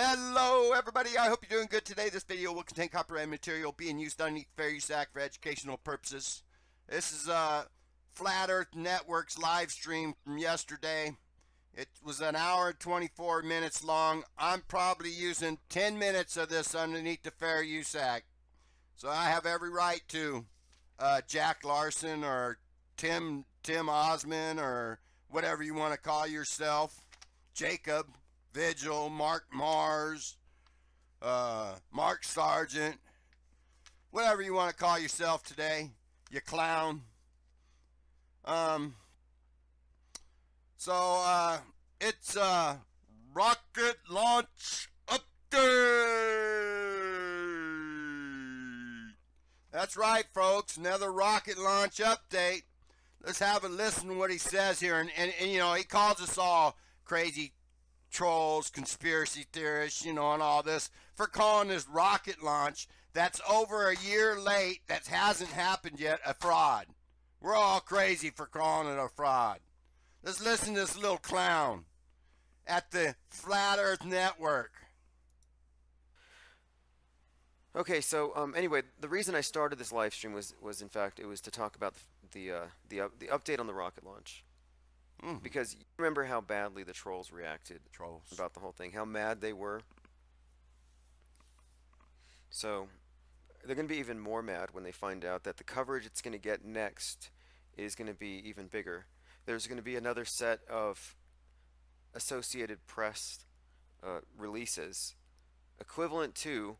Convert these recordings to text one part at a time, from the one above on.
Hello, everybody. I hope you're doing good today. This video will contain copyrighted material being used underneath Fair Use Act for educational purposes. This is uh, Flat Earth Network's live stream from yesterday. It was an hour and 24 minutes long. I'm probably using 10 minutes of this underneath the Fair Use Act. So I have every right to uh, Jack Larson or Tim Tim Ozman or whatever you want to call yourself, Jacob. Vigil, Mark Mars, uh, Mark Sargent, whatever you want to call yourself today, you clown. Um, so uh, it's uh, rocket launch update. That's right, folks. Another rocket launch update. Let's have a listen to what he says here, and, and, and you know he calls us all crazy trolls, conspiracy theorists, you know, and all this for calling this rocket launch that's over a year late, that hasn't happened yet, a fraud. We're all crazy for calling it a fraud. Let's listen to this little clown at the Flat Earth Network. Okay, so um, anyway, the reason I started this live stream was, was in fact, it was to talk about the the uh, the, uh, the update on the rocket launch. Mm. Because you remember how badly the trolls reacted trolls. about the whole thing, how mad they were. So they're going to be even more mad when they find out that the coverage it's going to get next is going to be even bigger. There's going to be another set of Associated Press uh, releases equivalent to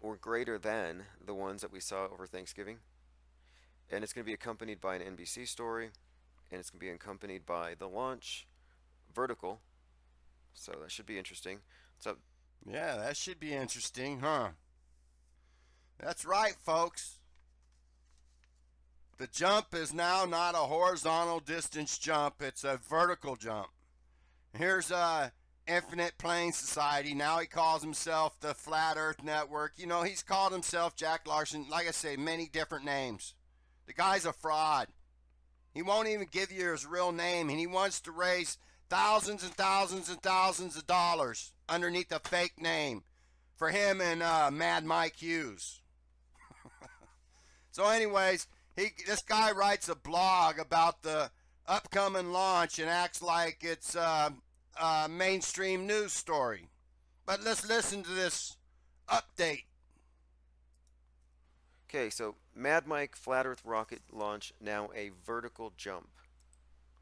or greater than the ones that we saw over Thanksgiving. And it's going to be accompanied by an NBC story and it's going to be accompanied by the launch vertical. So that should be interesting. So yeah, that should be interesting, huh? That's right, folks. The jump is now not a horizontal distance jump, it's a vertical jump. Here's uh Infinite Plane Society. Now he calls himself the Flat Earth Network. You know, he's called himself Jack Larson, like I say, many different names. The guy's a fraud. He won't even give you his real name, and he wants to raise thousands and thousands and thousands of dollars underneath a fake name for him and uh, Mad Mike Hughes. so, anyways, he this guy writes a blog about the upcoming launch and acts like it's uh, a mainstream news story. But let's listen to this update. Okay, so Mad Mike Flat Earth rocket launch now a vertical jump.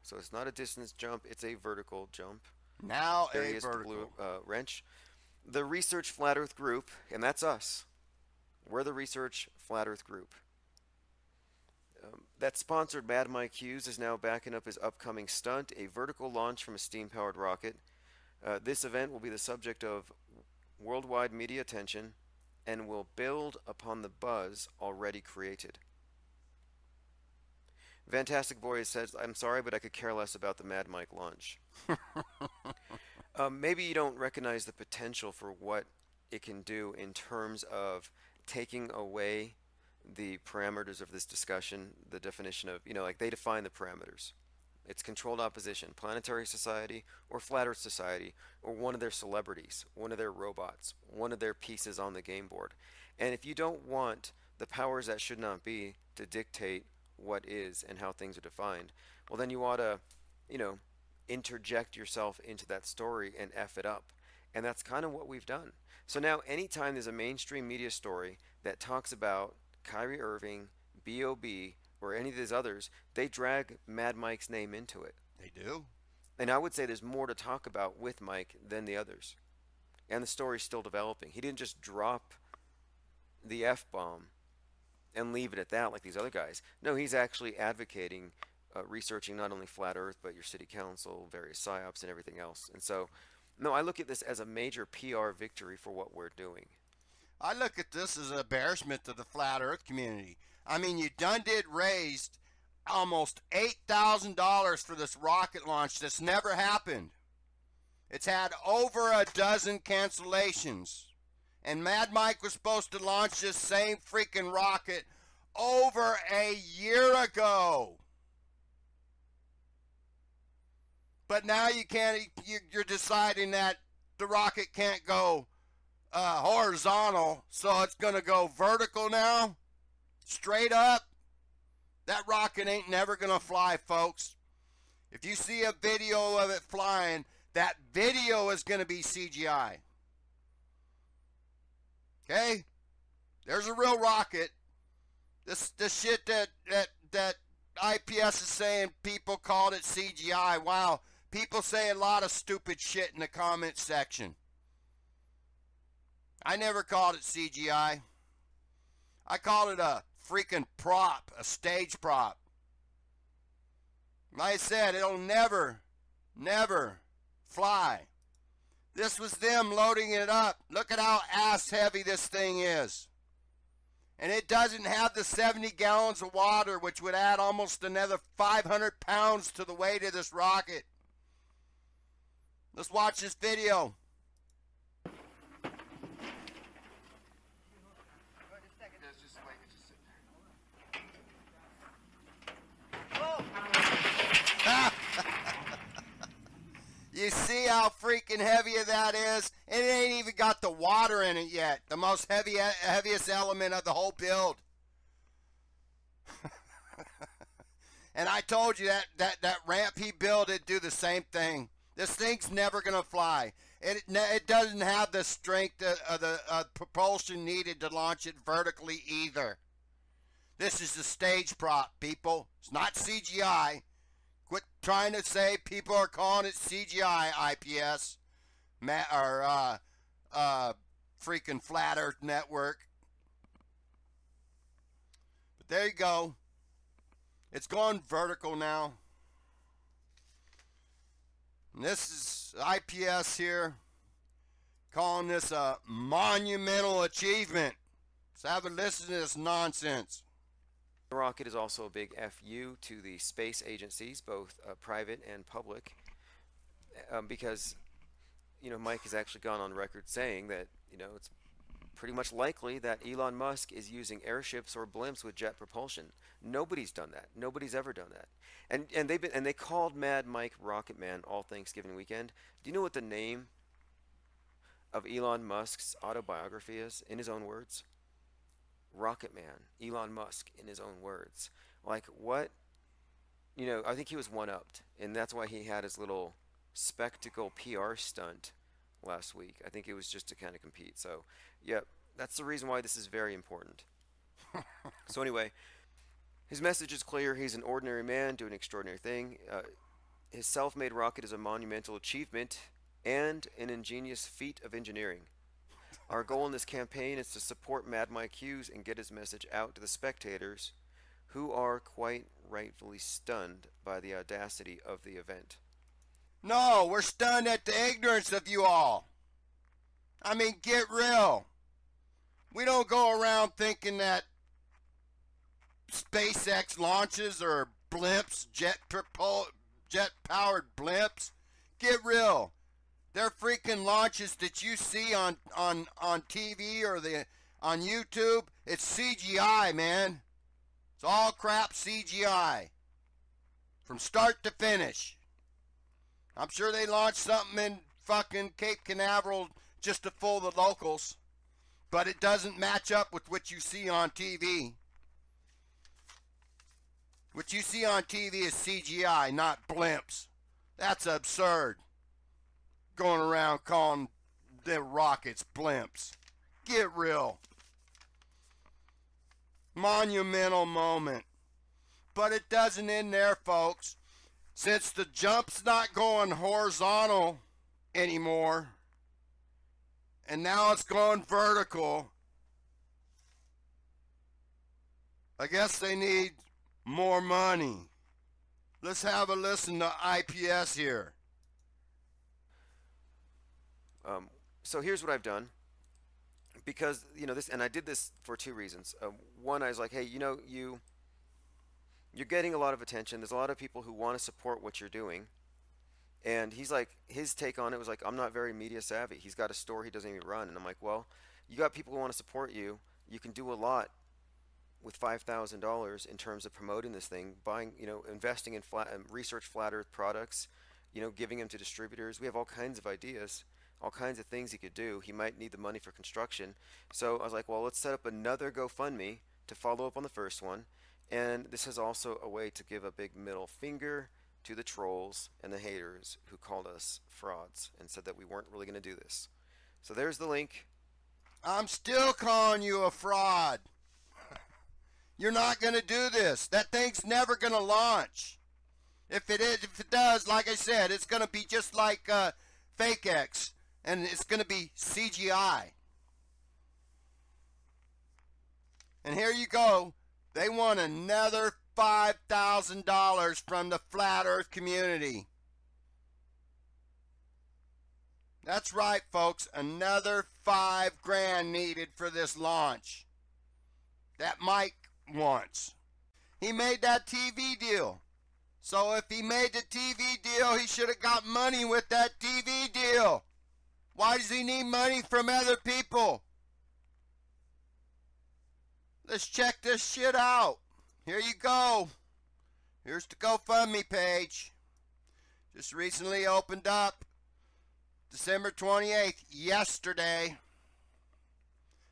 So it's not a distance jump, it's a vertical jump. Now there a is vertical. The blue uh, wrench. The Research Flat Earth Group, and that's us. We're the Research Flat Earth Group. Um, that sponsored Mad Mike Hughes is now backing up his upcoming stunt, a vertical launch from a steam-powered rocket. Uh, this event will be the subject of worldwide media attention and will build upon the buzz already created. Fantastic Voyage says, I'm sorry, but I could care less about the Mad Mike launch. um, maybe you don't recognize the potential for what it can do in terms of taking away the parameters of this discussion, the definition of, you know, like they define the parameters. It's controlled opposition, Planetary Society or Flat Earth Society or one of their celebrities, one of their robots, one of their pieces on the game board. And if you don't want the powers that should not be to dictate what is and how things are defined, well then you ought to, you know, interject yourself into that story and F it up. And that's kind of what we've done. So now anytime there's a mainstream media story that talks about Kyrie Irving, B.O.B., or any of these others, they drag Mad Mike's name into it. They do. And I would say there's more to talk about with Mike than the others. And the story's still developing. He didn't just drop the F bomb and leave it at that like these other guys. No, he's actually advocating uh, researching not only flat earth but your city council, various psyops and everything else. And so no, I look at this as a major PR victory for what we're doing. I look at this as an embarrassment to the flat earth community. I mean, you done did raised almost $8,000 for this rocket launch that's never happened. It's had over a dozen cancellations. And Mad Mike was supposed to launch this same freaking rocket over a year ago. But now you can't, you're deciding that the rocket can't go uh, horizontal, so it's going to go vertical now, straight up. That rocket ain't never going to fly, folks. If you see a video of it flying, that video is going to be CGI. Okay? There's a real rocket. This this shit that that that IPS is saying people called it CGI. Wow. People say a lot of stupid shit in the comment section. I never called it CGI. I called it a freaking prop, a stage prop. Like I said, it'll never, never fly. This was them loading it up. Look at how ass heavy this thing is. And it doesn't have the 70 gallons of water, which would add almost another 500 pounds to the weight of this rocket. Let's watch this video. You see how freaking heavy that is? It ain't even got the water in it yet. The most heavy, heaviest element of the whole build. and I told you that, that, that ramp he built it do the same thing. This thing's never going to fly. It, it doesn't have the strength of, of the uh, propulsion needed to launch it vertically either. This is a stage prop, people. It's not CGI. Quit trying to say people are calling it CGI IPS, or uh, uh, freaking Flat Earth Network. But there you go. It's gone vertical now. And this is IPS here, calling this a monumental achievement. Let's have a listen to this nonsense. The rocket is also a big FU to the space agencies, both uh, private and public, um, because you know Mike has actually gone on record saying that you know it's pretty much likely that Elon Musk is using airships or blimps with jet propulsion. Nobody's done that. Nobody's ever done that. And and they've been and they called Mad Mike Rocket Man all Thanksgiving weekend. Do you know what the name of Elon Musk's autobiography is in his own words? Rocket Man, Elon Musk, in his own words. Like, what? You know, I think he was one upped, and that's why he had his little spectacle PR stunt last week. I think it was just to kind of compete. So, yeah, that's the reason why this is very important. so, anyway, his message is clear. He's an ordinary man doing an extraordinary thing. Uh, his self made rocket is a monumental achievement and an ingenious feat of engineering. Our goal in this campaign is to support Mad Mike Hughes and get his message out to the spectators who are quite rightfully stunned by the audacity of the event. No, we're stunned at the ignorance of you all. I mean, get real. We don't go around thinking that SpaceX launches or blimps, jet jet powered blimps. Get real. Their freaking launches that you see on on on TV or the on YouTube, it's CGI, man. It's all crap CGI. From start to finish. I'm sure they launched something in fucking Cape Canaveral just to fool the locals. But it doesn't match up with what you see on TV. What you see on TV is CGI, not blimps. That's absurd going around calling the rockets blimps. Get real. Monumental moment. But it doesn't end there, folks. Since the jump's not going horizontal anymore, and now it's going vertical, I guess they need more money. Let's have a listen to IPS here. Um, so here's what I've done. Because you know this, and I did this for two reasons. Uh, one, I was like, hey, you know, you you're getting a lot of attention. There's a lot of people who want to support what you're doing. And he's like, his take on it was like, I'm not very media savvy. He's got a store he doesn't even run. And I'm like, well, you got people who want to support you. You can do a lot with $5,000 in terms of promoting this thing, buying, you know, investing in flat, um, research flat earth products, you know, giving them to distributors. We have all kinds of ideas all kinds of things he could do. He might need the money for construction. So I was like, well, let's set up another GoFundMe to follow up on the first one. And this is also a way to give a big middle finger to the trolls and the haters who called us frauds and said that we weren't really going to do this. So there's the link. I'm still calling you a fraud. You're not going to do this. That thing's never going to launch. If it is, if it does, like I said, it's going to be just like uh, Fake X, and it's going to be CGI. And here you go. They want another $5,000 from the flat earth community. That's right, folks. Another five grand needed for this launch. That Mike wants. He made that TV deal. So if he made the TV deal, he should have got money with that TV deal. Why does he need money from other people? Let's check this shit out. Here you go. Here's the GoFundMe page. Just recently opened up. December 28th, yesterday.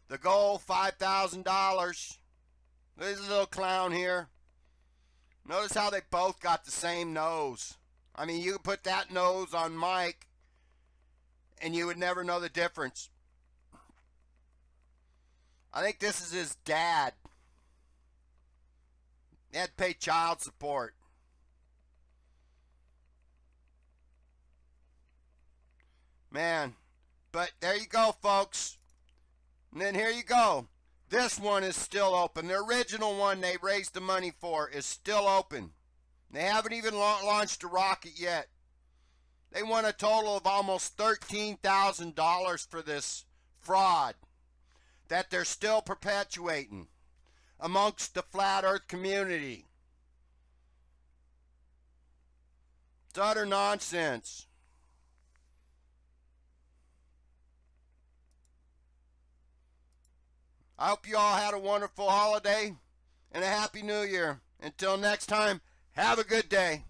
The goal, $5,000. There's a little clown here. Notice how they both got the same nose. I mean, you put that nose on Mike, and you would never know the difference. I think this is his dad. He had to pay child support. Man, but there you go, folks. And then here you go. This one is still open. The original one they raised the money for is still open. They haven't even la- launched a rocket yet. They won a total of almost $13,000 for this fraud that they're still perpetuating amongst the flat earth community. It's utter nonsense. I hope you all had a wonderful holiday and a happy new year. Until next time, have a good day.